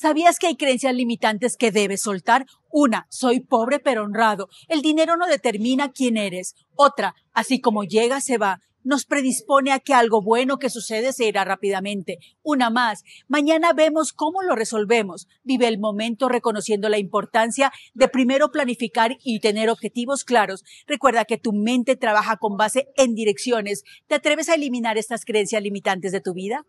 ¿Sabías que hay creencias limitantes que debes soltar? Una, soy pobre pero honrado. El dinero no determina quién eres. Otra, así como llega, se va. Nos predispone a que algo bueno que sucede se irá rápidamente. Una más, mañana vemos cómo lo resolvemos. Vive el momento reconociendo la importancia de primero planificar y tener objetivos claros. Recuerda que tu mente trabaja con base en direcciones. ¿Te atreves a eliminar estas creencias limitantes de tu vida?